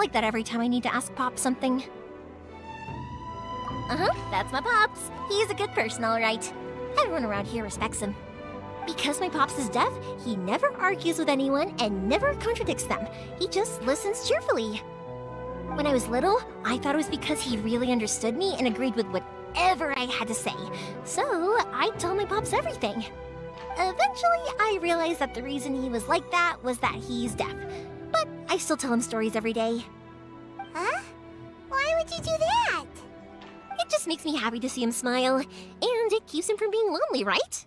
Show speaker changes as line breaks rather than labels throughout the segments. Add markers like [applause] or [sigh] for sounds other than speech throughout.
like that every time I need to ask Pop something. Uh huh, that's my Pops. He's a good person, alright. Everyone around here respects him. Because my Pops is deaf, he never argues with anyone and never contradicts them. He just listens cheerfully. When I was little, I thought it was because he really understood me and agreed with whatever I had to say. So I told my Pops everything. Eventually, I realized that the reason he was like that was that he's deaf. But I still tell him stories every day.
Huh? Why would you do that?
It just makes me happy to see him smile, and it keeps him from being lonely, right?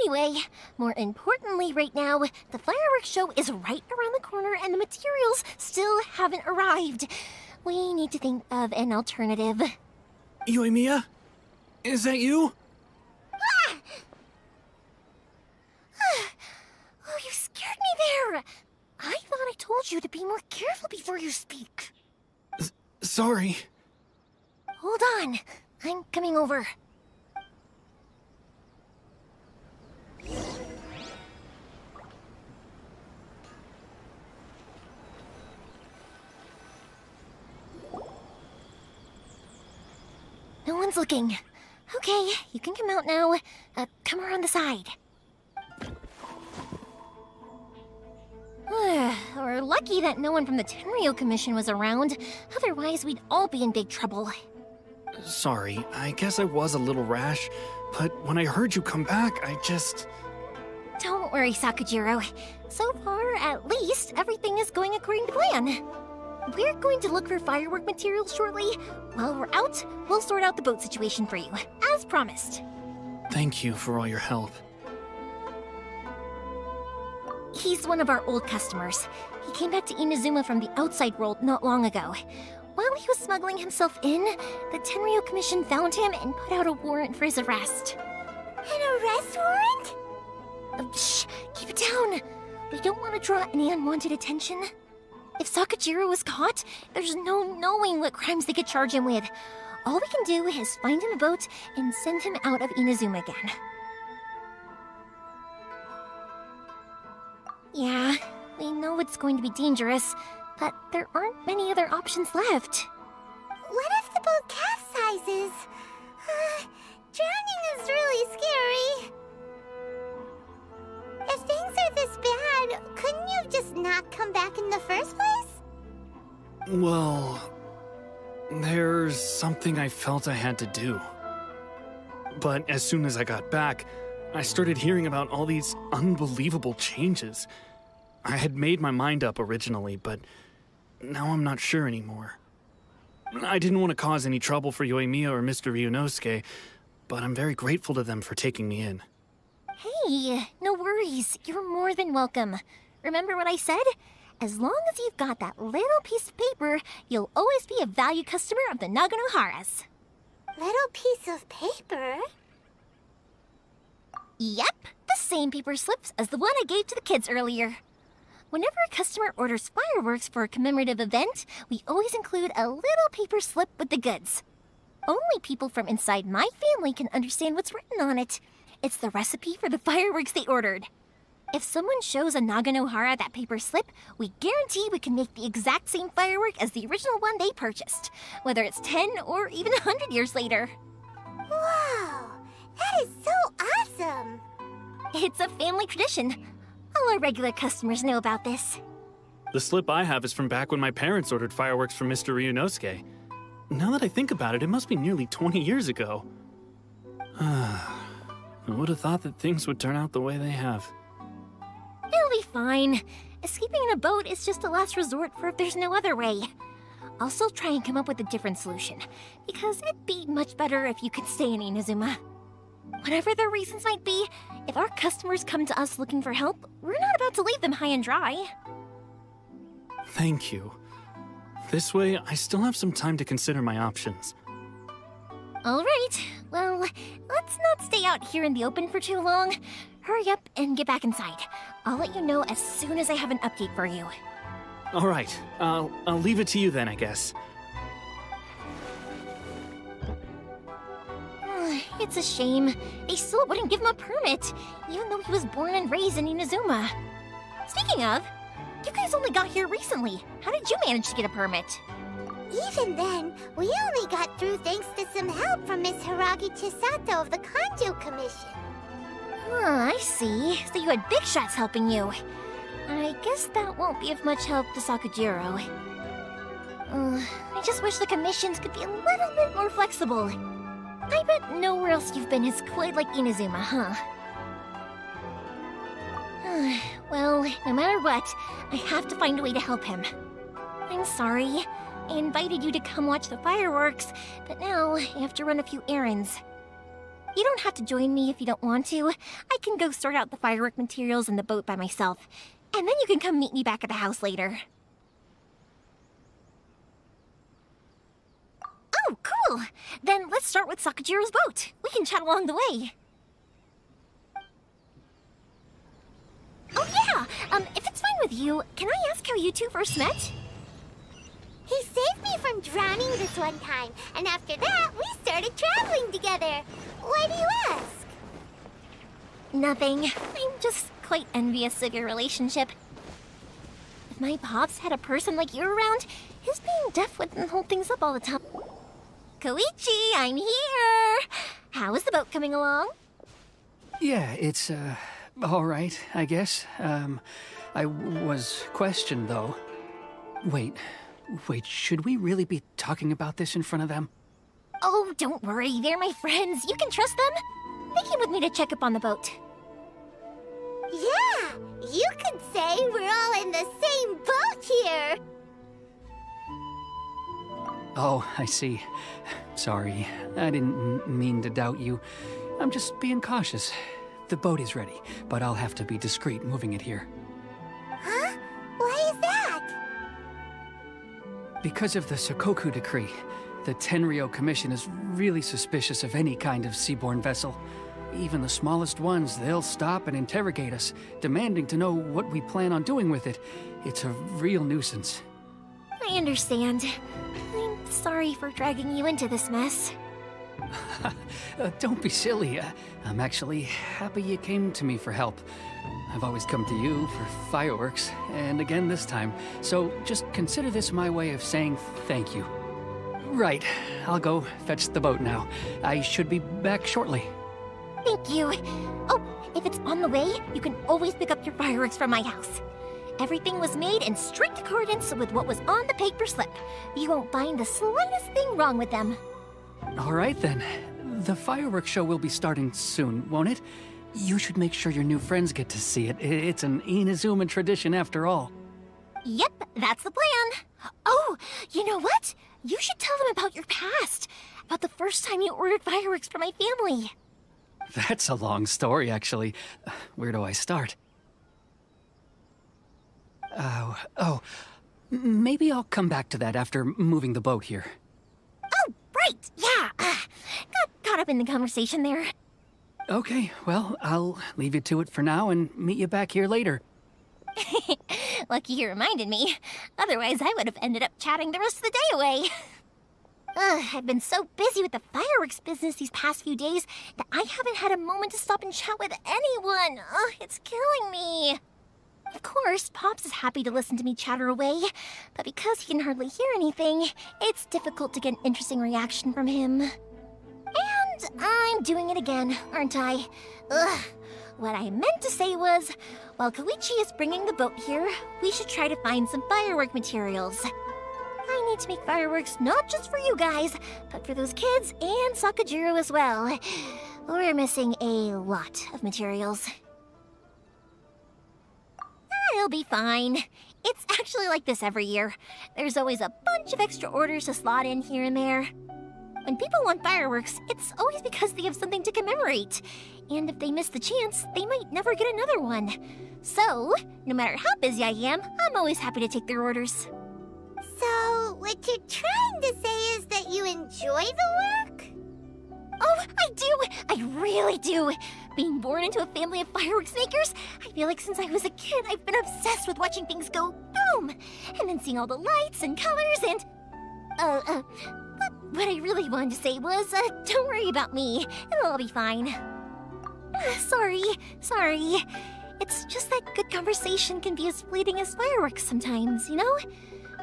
Anyway, more importantly right now, the fireworks show is right around the corner and the materials still haven't arrived. We need to think of an alternative.
Yoimiya? Is that you?
Oh, you scared me there! I thought I told you to be more careful before you speak.
Sorry.
Hold on, I'm coming over. No one's looking. Okay, you can come out now. Uh, come around the side. [sighs] We're lucky that no one from the Tenryou Commission was around. Otherwise, we'd all be in big trouble.
Sorry, I guess I was a little rash, but when I heard you come back, I just.
Don't worry, Sakajiro. So far, at least, everything is going according to plan. We're going to look for firework materials shortly. While we're out, we'll sort out the boat situation for you, as promised.
Thank you for all your help.
He's one of our old customers. He came back to Inazuma from the outside world not long ago. While he was smuggling himself in, the Tenryou Commission found him and put out a warrant for his arrest.
An arrest warrant?
Uh, shh, keep it down. We don't want to draw any unwanted attention. If Sakajiro was caught, there's no knowing what crimes they could charge him with. All we can do is find him a boat and send him out of Inazuma again. Yeah, we know it's going to be dangerous, but there aren't many other options left.
What if the boat capsizes? Uh, drowning is really scary. If things are this bad, couldn't you just not come back in the first place?
Well. There's something I felt I had to do. But as soon as I got back, I started hearing about all these unbelievable changes. I had made my mind up originally, but now I'm not sure anymore. I didn't want to cause any trouble for Yoimiya or Mr. Ryuunosuke, but I'm very grateful to them for taking me in.
Hey, no worries. You're more than welcome. Remember what I said? As long as you've got that little piece of paper, you'll always be a valued customer of the Naganoharas.
Little piece of paper?
Yep, the same paper slips as the one I gave to the kids earlier. Whenever a customer orders fireworks for a commemorative event, we always include a little paper slip with the goods. Only people from inside my family can understand what's written on it. It's the recipe for the [laughs] fireworks they ordered. If someone shows a Naganohara that paper slip, we guarantee we can make the exact same firework as the original one they purchased, whether it's 10 or even 100 years later.
Wow, that is so awesome!
It's a family tradition. All our regular customers know about this.
The slip I have is from back when my parents ordered fireworks from Mr. Ryuunosuke. Now that I think about it, it must be nearly 20 years ago. [sighs] I would have thought that things would turn out the way they have.
It'll be fine. Escaping in a boat is just a last resort for if there's no other way. I'll still try and come up with a different solution, because it'd be much better if you could stay in Inazuma. Whatever their reasons might be, if our customers come to us looking for help, we're not about to leave them high and dry.
Thank you. This way, I still have some time to consider my options.
All right, well, let's not stay out here in the open for too long. Hurry up and get back inside. I'll let you know as soon as I have an update for you.
All right, I'll, I'll leave it to you then, I guess.
It's a shame. They still wouldn't give him a permit, even though he was born and raised in Inazuma. Speaking of, You guys only got here recently. How did you manage to get a permit?
Even then, we only got through thanks to some help from Miss Hiiragi Chisato of the Kanjou Commission.
Ah, I see. So you had big shots helping you. I guess that won't be of much help to Sakajiro. Uh, I just wish the commissions could be a little bit more flexible. I bet nowhere else you've been is quite like Inazuma, huh? [sighs] well, no matter what, I have to find a way to help him. I'm sorry. I invited you to come watch the fireworks, but now I have to run a few errands. You don't have to join me if you don't want to. I can go sort out the firework materials in the boat by myself, and then you can come meet me back at the house later. Oh, cool! Then let's start with Sakajiro's boat. We can chat along the way. Oh yeah! Um, if it's fine with you, can I ask how you two first met?
He saved me from drowning this one time, and after that, we started traveling together. Why do you ask?
Nothing. I'm just quite envious of your relationship. If my pops had a person like you around, his being deaf wouldn't hold things up all the time. Koichi, I'm here! How is the boat coming along?
Yeah, it's, uh, all right, I guess. Um, I was questioned, though. Wait, wait, should we really be talking about this in front of them?
Oh, don't worry, they're my friends. You can trust them. They came with me to check up on the boat.
Yeah, you could say we're all in the same boat here.
Oh, I see. Sorry, I didn't mean to doubt you. I'm just being cautious. The boat is ready, but I'll have to be discreet moving it here.
Huh? Why is that?
Because of the Sakoku decree, the Tenryou Commission is really suspicious of any kind of seaborne vessel. Even the smallest ones, they'll stop and interrogate us, demanding to know what we plan on doing with it. It's a real nuisance.
I understand. Sorry for dragging you into this mess. [laughs]
Uh, don't be silly. Uh, I'm actually happy you came to me for help. I've always come to you for fireworks, and again this time, so just consider this my way of saying thank you. Right, I'll go fetch the boat now. I should be back shortly.
Thank you. Oh, if it's on the way, you can always pick up your fireworks from my house. Everything was made in strict accordance with what was on the paper slip. You won't find the slightest thing wrong with them.
All right then. The fireworks show will be starting soon, won't it? You should make sure your new friends get to see it. It's an Inazuma tradition after all.
Yep, that's the plan. Oh, you know what? You should tell them about your past. About the first time you ordered fireworks for my family.
That's a long story, actually. Where do I start? Oh, oh. Maybe I'll come back to that after moving the boat here.
Oh, right, yeah. Uh, got caught up in the conversation there.
Okay, well, I'll leave you to it for now and meet you back here later. [laughs]
Lucky you reminded me. Otherwise, I would have ended up chatting the rest of the day away. [laughs] Ugh, I've been so busy with the fireworks business these past few days that I haven't had a moment to stop and chat with anyone. Ugh, it's killing me. Of course, Pops is happy to listen to me chatter away, but because he can hardly hear anything, it's difficult to get an interesting reaction from him. And I'm doing it again, aren't I? Ugh. What I meant to say was, while Koichi is bringing the boat here, we should try to find some firework materials. I need to make fireworks not just for you guys, but for those kids and Sakajiro as well. We're missing a lot of materials. It'll be fine. It's actually like this every year. There's always a bunch of extra orders to slot in here and there. When people want fireworks, it's always because they have something to commemorate. And if they miss the chance, they might never get another one. So, no matter how busy I am, I'm always happy to take their orders.
So, what you're trying to say is that you enjoy the work?
Oh, I do! I really do! Being born into a family of fireworks makers, I feel like since I was a kid, I've been obsessed with watching things go boom! And then seeing all the lights and colors and. Uh, uh. But what I really wanted to say was, uh, don't worry about me. It'll all be fine. Uh, sorry, sorry. It's just that good conversation can be as fleeting as fireworks sometimes, you know?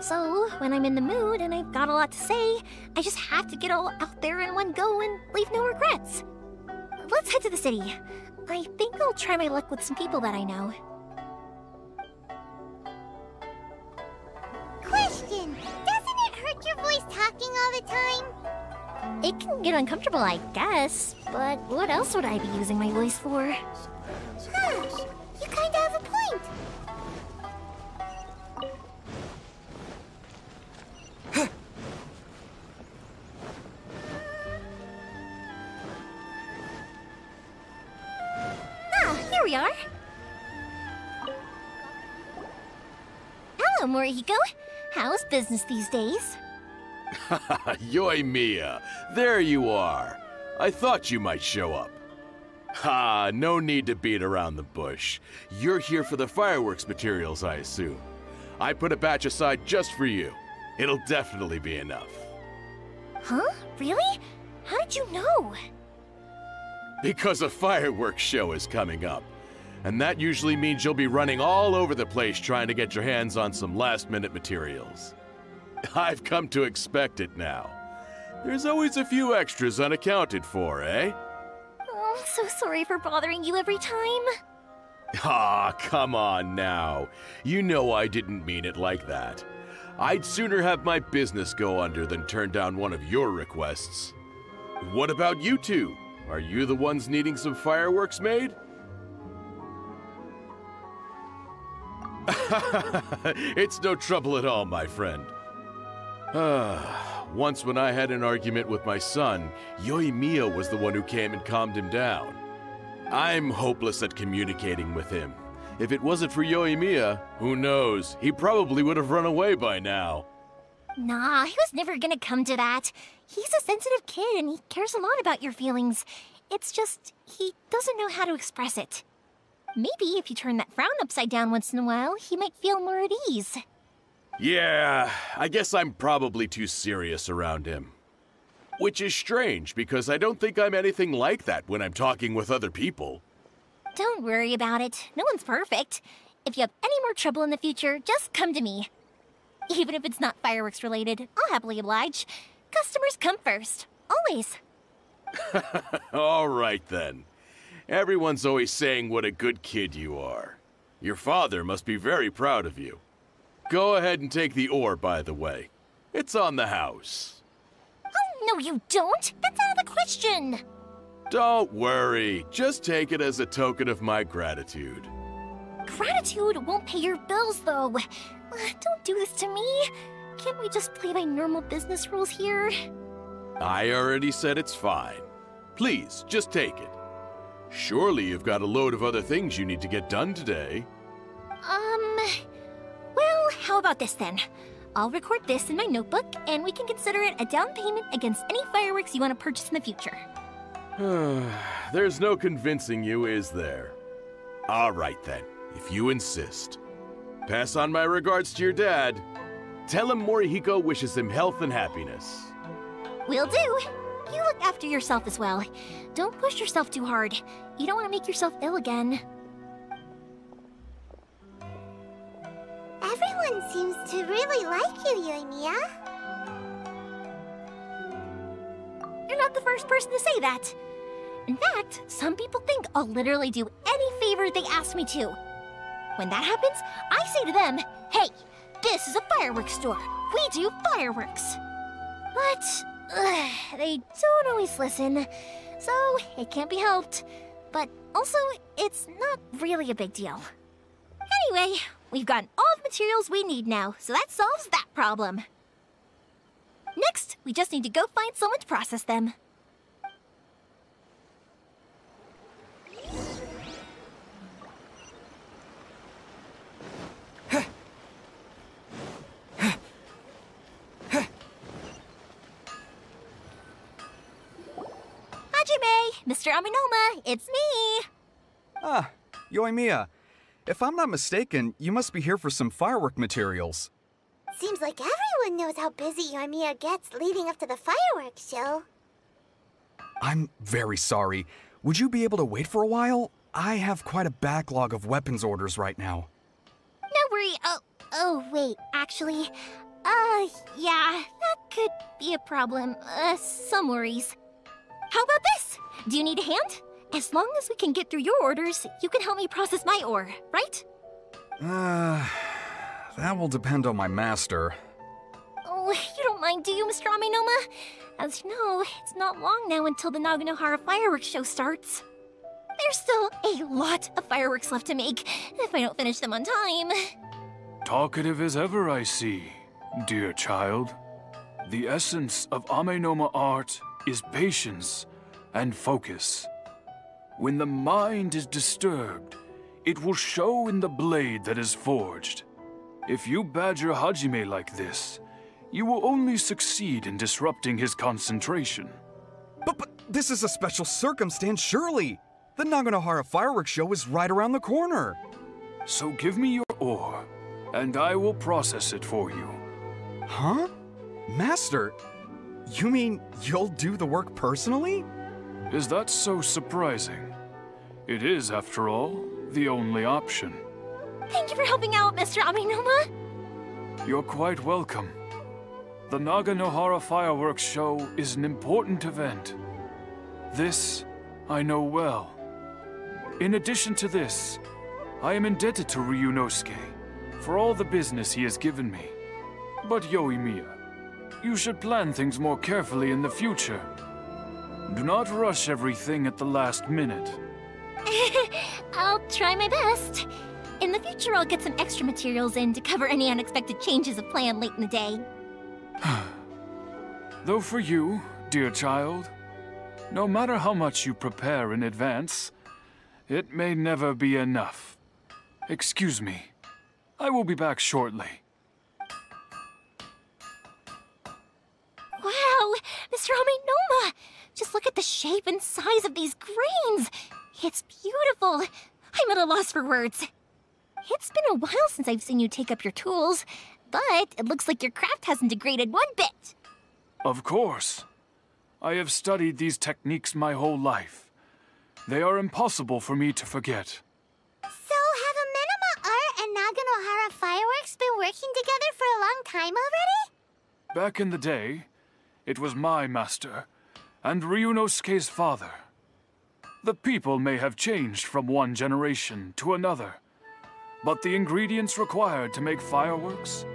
So, when I'm in the mood and I've got a lot to say, I just have to get all out there in one go and leave no regrets. Let's head to the city. I think I'll try my luck with some people that I know.
Question! Doesn't it hurt your voice talking all the time?
It can get uncomfortable, I guess, but what else would I be using my voice for? Morihiko. How's business these days? [laughs]
Yoimiya, there you are. I thought you might show up. Ha, no need to beat around the bush. You're here for the fireworks materials, I assume. I put a batch aside just for you. It'll definitely be enough.
Huh? Really? How did you know?
Because a fireworks show is coming up. And that usually means you'll be running all over the place trying to get your hands on some last minute materials. [laughs] I've come to expect it now. There's always a few extras unaccounted for, eh?
Oh, I'm so sorry for bothering you every time. [laughs]
Ah, come on now. You know I didn't mean it like that. I'd sooner have my business go under than turn down one of your requests. What about you two? Are you the ones needing some fireworks made? [laughs] it's no trouble at all, my friend. [sighs] Once when I had an argument with my son, Yoimiya was the one who came and calmed him down. I'm hopeless at communicating with him. If it wasn't for Yoimiya, who knows, he probably would have run away by now.
Nah, he was never gonna come to that. He's a sensitive kid and he cares a lot about your feelings. It's just, he doesn't know how to express it. Maybe if you turn that frown upside down once in a while, he might feel more at ease.
Yeah, I guess I'm probably too serious around him. Which is strange, because I don't think I'm anything like that when I'm talking with other people.
Don't worry about it. No one's perfect. If you have any more trouble in the future, just come to me. Even if it's not fireworks related, I'll happily oblige. Customers come first. Always. [laughs]
All right then. Everyone's always saying what a good kid you are. Your father must be very proud of you. Go ahead and take the ore, by the way. It's on the house.
Oh, no, you don't. That's out of the question.
Don't worry. Just take it as a token of my gratitude.
Gratitude won't pay your bills, though. Uh, Don't do this to me. Can't we just play by normal business rules here?
I already said it's fine. Please, just take it. Surely you've got a load of other things you need to get done today.
Um. Well, how about this then? I'll record this in my notebook, and we can consider it a down payment against any fireworks you want to purchase in the future. [sighs]
There's no convincing you, is there? All right then, if you insist. Pass on my regards to your dad. Tell him Morihiko wishes him health and happiness.
Will do. You look after yourself as well. Don't push yourself too hard. You don't want to make yourself ill again.
Everyone seems to really like you, Yoimiya.
You're not the first person to say that. In fact, some people think I'll literally do any favor they ask me to. When that happens, I say to them, hey, this is a fireworks store. We do fireworks. But ugh, they don't always listen, so it can't be helped. But also, it's not really a big deal. Anyway, we've gotten all the materials we need now, so that solves that problem. Next, we just need to go find someone to process them. Hajime, Mr. Amenoma, it's me.
Ah, Yoimiya. If I'm not mistaken, you must be here for some firework materials.
Seems like everyone knows how busy Yoimiya gets leading up to the fireworks show.
I'm very sorry. Would you be able to wait for a while? I have quite a backlog of weapons orders right now.
No worry. Oh, oh, wait. Actually, uh, yeah, that could be a problem.
Uh, some worries. How about this? Do you need a hand? As long as we can get through your orders, you can help me process my ore, right?
Uh, [sighs] that will depend on my master.
Oh, you don't mind, do you, Mr. Amenoma? As you know, it's not long now until the Naganohara fireworks show starts. There's still a lot of fireworks left to make, if I don't finish them on time.
Talkative as ever, I see, dear child. The essence of Amenoma art is patience and focus. When the mind is disturbed, it will show in the blade that is forged. If you badger Hajime like this, you will only succeed in disrupting his concentration.
But, but this is a special circumstance, surely. The Naganohara fireworks show is right around the corner.
So give me your ore, and I will process it for you.
Huh? Master, you mean you'll do the work personally?
Is that so surprising? It is, after all, the only option.
Thank you for helping out, Mr. Amenoma.
You're quite welcome. The Naganohara Fireworks Show is an important event. This I know well. In addition to this, I am indebted to Ryuunosuke for all the business he has given me. But Yoimiya, you should plan things more carefully in the future. Do not rush everything at the last minute. [laughs]
I'll try my best. In the future, I'll get some extra materials in to cover any unexpected changes of plan late in the day. [sighs]
Though for you, dear child, no matter how much you prepare in advance, it may never be enough. Excuse me. I will be back shortly.
Wow, Mr. Amenoma! Just look at the shape and size of these grains! It's beautiful! I'm at a loss for words. It's been a while since I've seen you take up your tools, but it looks like your craft hasn't degraded one bit.
Of course. I have studied these techniques my whole life. They are impossible for me to forget.
So, have Amenoma Art and Naganohara Fireworks been working together for a long time already?
Back in the day, it was my master, and Ryuunosuke's father. The people may have changed from one generation to another, but the ingredients required to make fireworks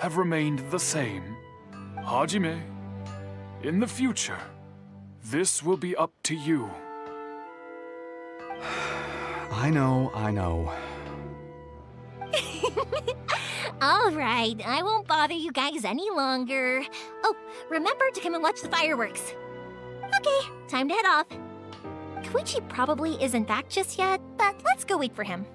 have remained the same. Hajime, in the future, this will be up to you. [sighs]
I know, I know. [laughs]
All right, I won't bother you guys any longer. Oh, remember to come and watch the fireworks. Okay, time to head off. Koichi probably isn't back just yet, but let's go wait for him.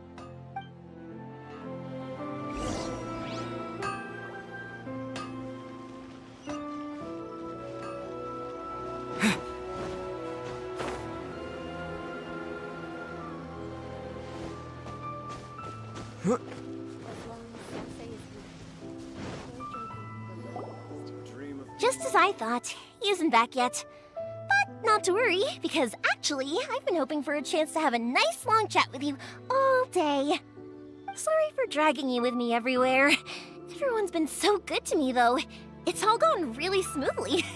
Just as I thought, he isn't back yet. Not to worry, because actually, I've been hoping for a chance to have a nice long chat with you all day. Sorry for dragging you with me everywhere. Everyone's been so good to me, though. It's all gone really smoothly. [laughs]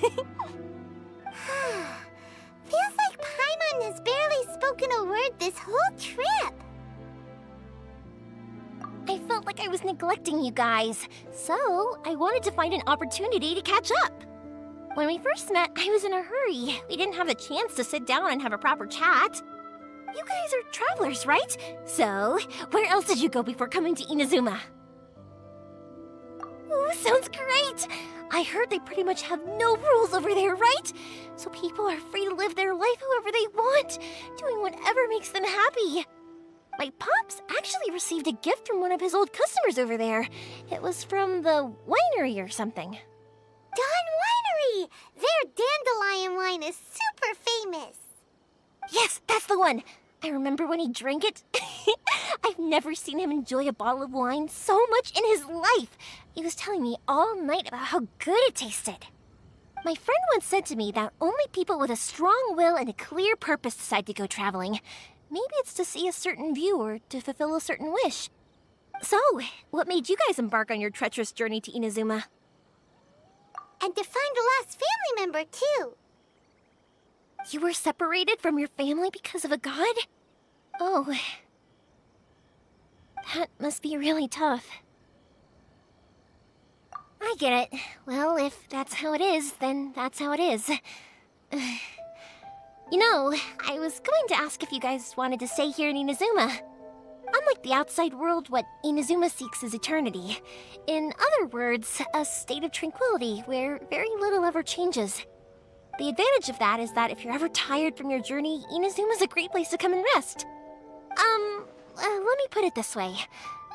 Feels like Paimon has barely spoken a word this whole trip.
I felt like I was neglecting you guys, so I wanted to find an opportunity to catch up. When we first met, I was in a hurry. We didn't have a chance to sit down and have a proper chat. You guys are travelers, right? So, where else did you go before coming to Inazuma? Ooh, sounds great! I heard they pretty much have no rules over there, right? So people are free to live their life however they want, doing whatever makes them happy. My pops actually received a gift from one of his old customers over there. It was from the winery or something.
Dawn Winery! Their dandelion wine is super famous.
Yes, that's the one. I remember when he drank it. [laughs] I've never seen him enjoy a bottle of wine so much in his life. He was telling me all night about how good it tasted. My friend once said to me that only people with a strong will and a clear purpose decide to go traveling. maybe it's to see a certain view or to fulfill a certain wish. So, what made you guys embark on your treacherous journey to Inazuma?
And to find a lost family member, too.
You were separated from your family because of a god? Oh. That must be really tough. I get it. Well, if that's how it is, then that's how it is. [sighs] you know, I was going to ask if you guys wanted to stay here in Inazuma. Unlike the outside world, what Inazuma seeks is eternity. In other words, a state of tranquility where very little ever changes. The advantage of that is that if you're ever tired from your journey, Inazuma's a great place to come and rest. Um, uh, let me put it this way.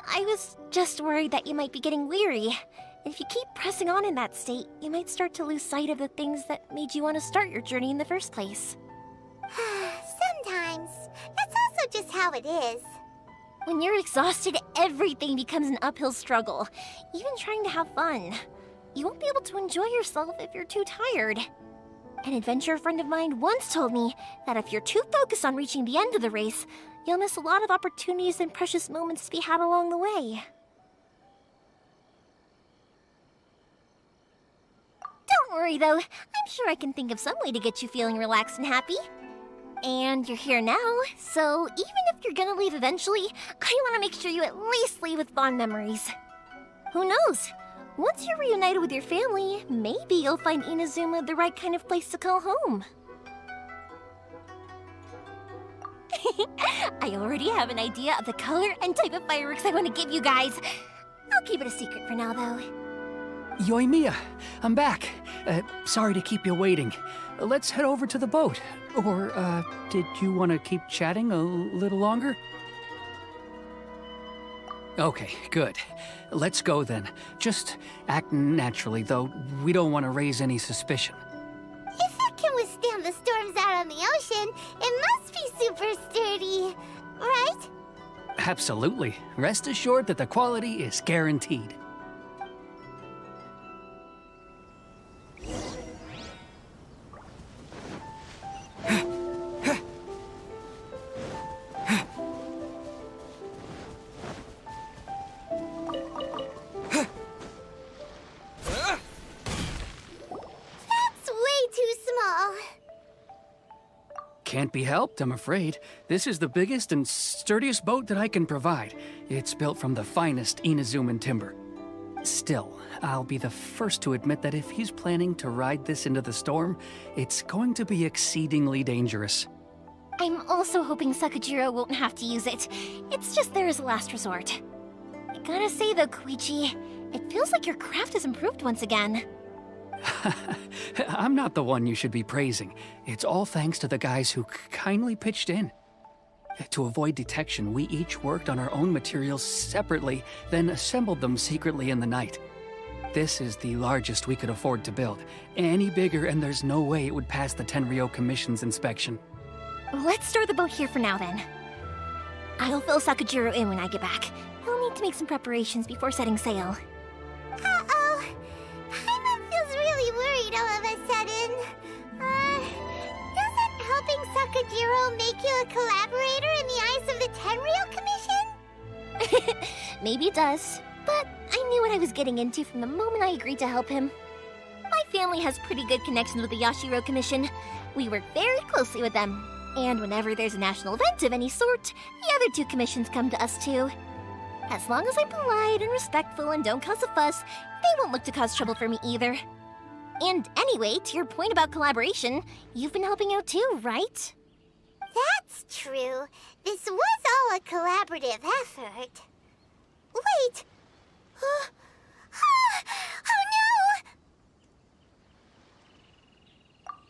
I was just worried that you might be getting weary. And if you keep pressing on in that state, you might start to lose sight of the things that made you want to start your journey in the first place. [sighs]
Sometimes. That's also just how it is.
When you're exhausted, everything becomes an uphill struggle, even trying to have fun. You won't be able to enjoy yourself if you're too tired. An adventure friend of mine once told me that if you're too focused on reaching the end of the race, you'll miss a lot of opportunities and precious moments to be had along the way. Don't worry though, I'm sure I can think of some way to get you feeling relaxed and happy. And you're here now, so even if you're gonna leave eventually, I wanna make sure you at least leave with fond memories. Who knows? Once you're reunited with your family, maybe you'll find Inazuma the right kind of place to call home. [laughs] I already have an idea of the color and type of fireworks I want to give you guys. I'll keep it a secret for now, though.
Yoimiya, I'm back. Uh, sorry to keep you waiting. Let's head over to the boat. Or, uh, did you want to keep chatting a little longer? Okay, good. Let's go then. Just act naturally, though we don't want to raise any suspicion.
If it can withstand the storms out on the ocean, it must be super sturdy, right?
Absolutely. Rest assured that the quality is guaranteed. Be helped, I'm afraid. This is the biggest and sturdiest boat that I can provide. It's built from the finest Inazuman timber. Still, I'll be the first to admit that if he's planning to ride this into the storm, it's going to be exceedingly dangerous.
I'm also hoping Sakajiro won't have to use it. It's just there as a last resort. I gotta say though, Koichi, it feels like your craft has improved once again. [laughs]
I'm not the one you should be praising. It's all thanks to the guys who kindly pitched in. To avoid detection, we each worked on our own materials separately, then assembled them secretly in the night. This is the largest we could afford to build. Any bigger, and there's no way it would pass the Tenryou Commission's inspection.
Let's store the boat here for now then. I'll fill Sakajiro in when I get back. He'll need to make some preparations before setting sail.
Helping make you a collaborator in the eyes of the Tenryou Commission? [laughs]
Maybe it does, but I knew what I was getting into from the moment I agreed to help him. My family has pretty good connections with the Yashiro Commission. We work very closely with them. And whenever there's a national event of any sort, the other two commissions come to us too. As long as I'm polite and respectful and don't cause a fuss, they won't look to cause trouble for me either. And anyway, to your point about collaboration, you've been helping out too, right?
That's true. This was all a collaborative effort. Wait! [gasps] Oh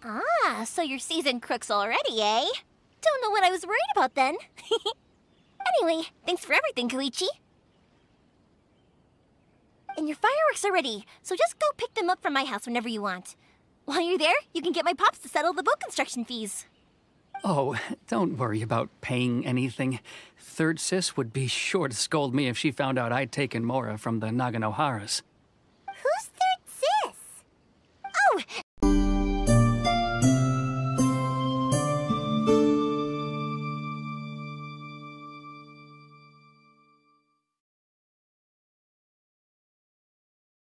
no!
Ah, so you're seasoned crooks already, eh? Don't know what I was worried about then. [laughs] anyway, thanks for everything, Koichi. And your fireworks are ready, so just go pick them up from my house whenever you want. While you're there, you can get my pops to settle the boat construction fees.
Oh, [laughs] don't worry about paying anything. Third Sis would be sure to scold me if she found out I'd taken Mora from the Naganoharas.